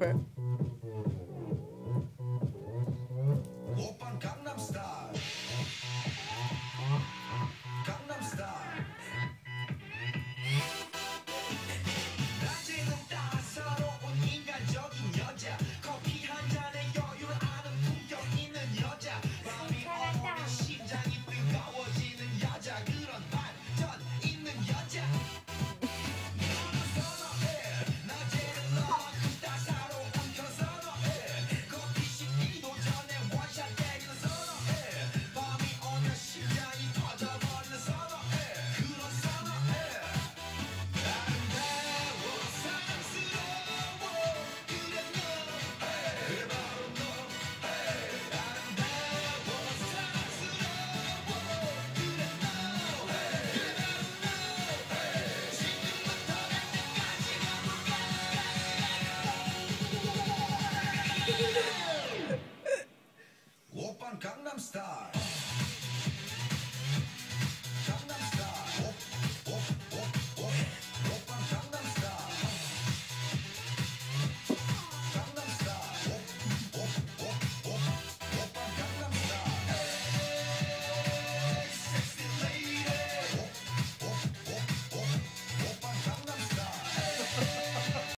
for Opern Gangnam Style.